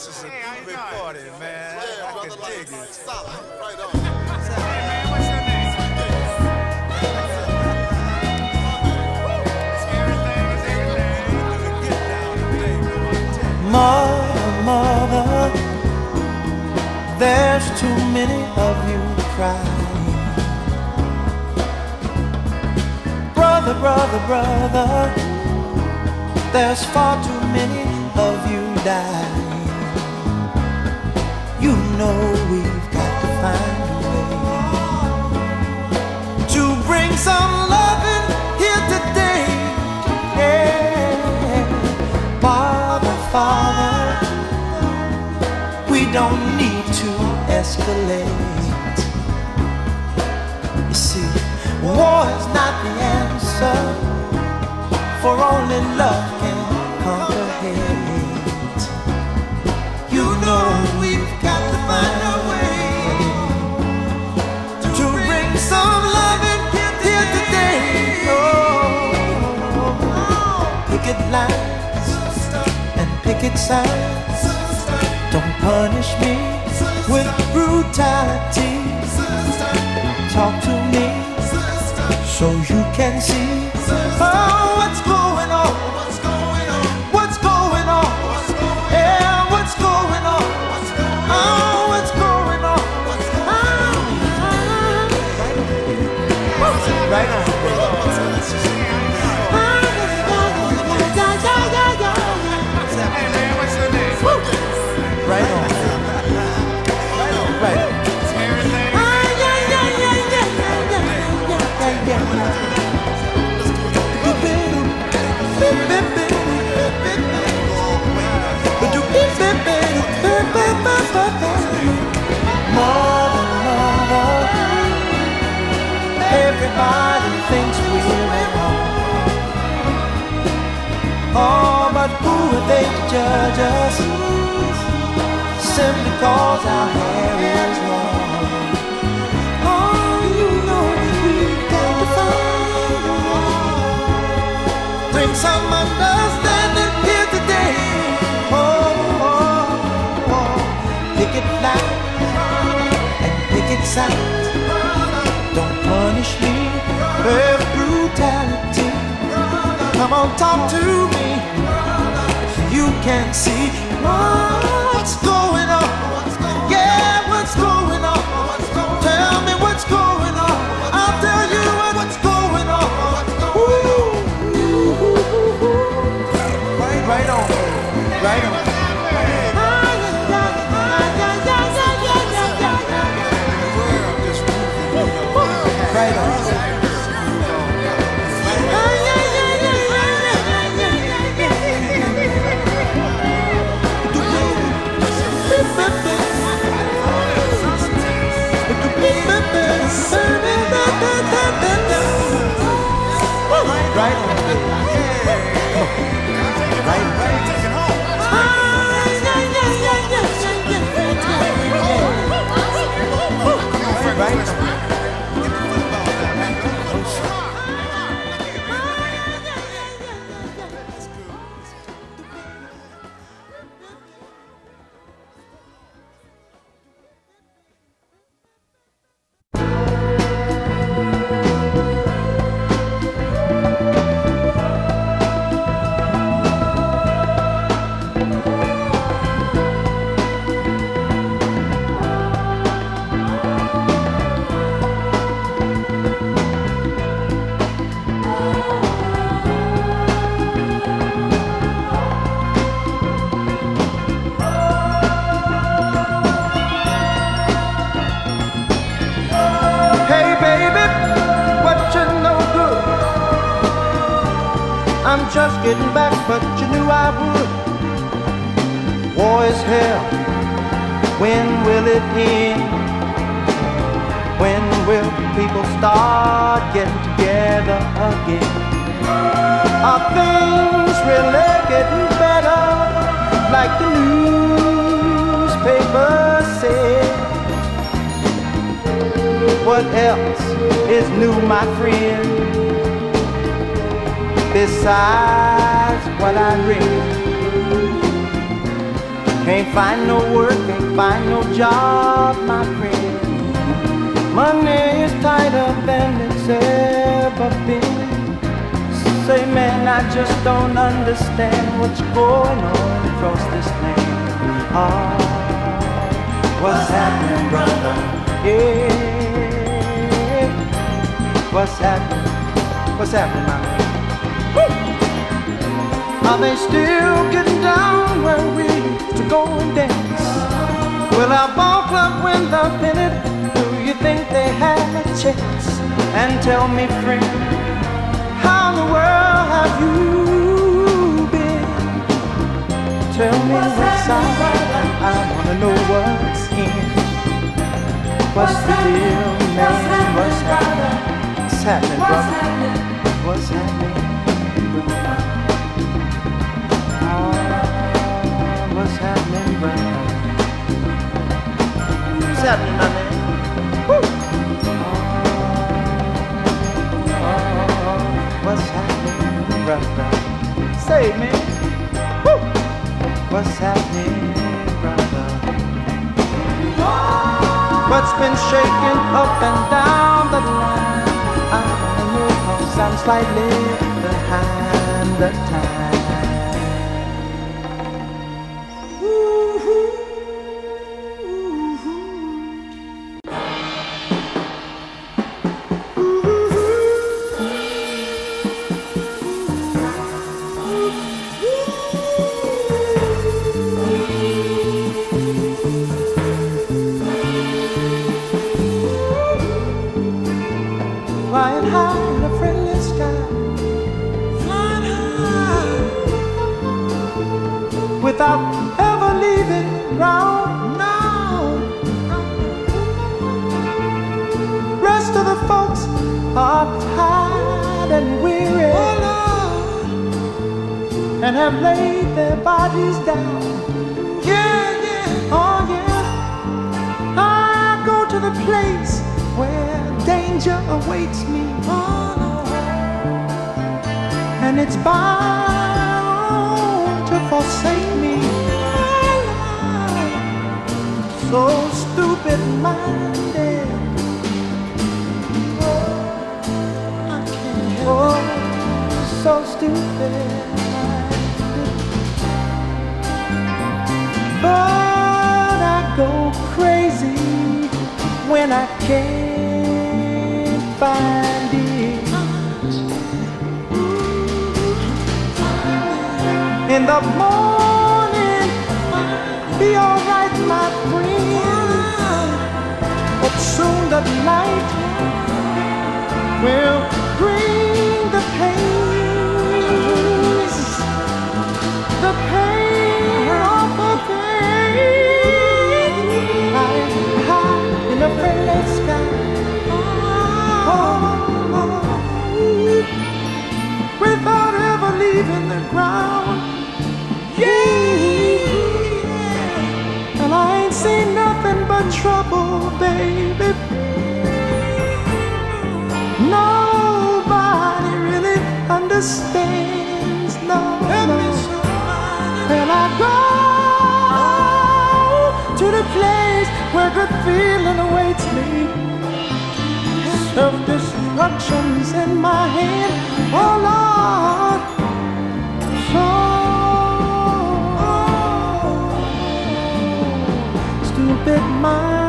This is a groovy party, man. Yeah, I brother, can like, it. stop. Right on. Hey, man, what's your name? Everything is everything. Get down today, boy, I tell you. Mother, mother, there's too many of you crying. Brother, brother, brother, there's far too many of you dying. Know we've got to find a way to bring some loving here today. Yeah. Father, Father, we don't need to escalate. You see, war is not the answer, for only love lines and picket signs. Don't punish me with brutality. Talk to me so you can see oh, what's going on. What's going on? Yeah, what's going on? Oh, what's going on? Ah. Right on. Judge us? Simply cause our hair is long. Oh, you know we've got to find a way. Bring some understanding here today. Oh, oh, oh. picket lines and picket signs. Don't punish me with brutality. Come on, talk to me. So you can see what's going on. But you knew I would. War is hell. When will it end? When will people start getting together again? Are things really getting better? Like the newspapers say. What else is new, my friend? Besides what I read, Can't find no work, can't find no job, my friend. Money is tighter than it's ever been. Say, man, I just don't understand what's going on across this land. Ah, what's happening, brother? Yeah, what's happening? What's happening, my man? Are they still getting down where we used to go and dance? Will our ball club win the pennant? Do you think they have a chance? And tell me, friend, how in the world have you been? Tell me what's out. I wanna know what's in. What's the deal, man? What's happening? What's happening, brother? What's happening? What's happening, man. Woo! What's happening, brother? What's been shaking up and down the line? I I'm slightly behind the time. Without ever leaving ground. now. Rest of the folks are tired and weary. And have laid their bodies down. Yeah, yeah, oh yeah. I go to the place where danger awaits me. And it's bound to forsake me. So stupid minded. Oh, oh so stupid. But I go crazy when I can't In the morning, be alright, my friend. But soon the night will bring the pain. The pain of a thing. High, high in a friendly sky. Oh, oh, oh, without ever leaving the ground. Trouble, baby. Nobody really understands. No, no. And I go to the place where good feeling awaits me. Self destruction's in my hand. Oh Lord. So stupid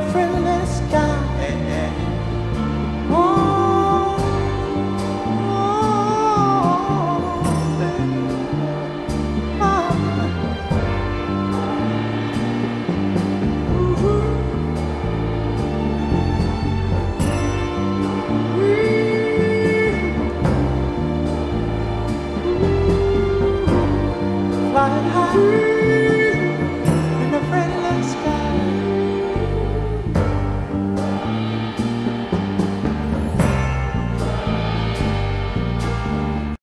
friend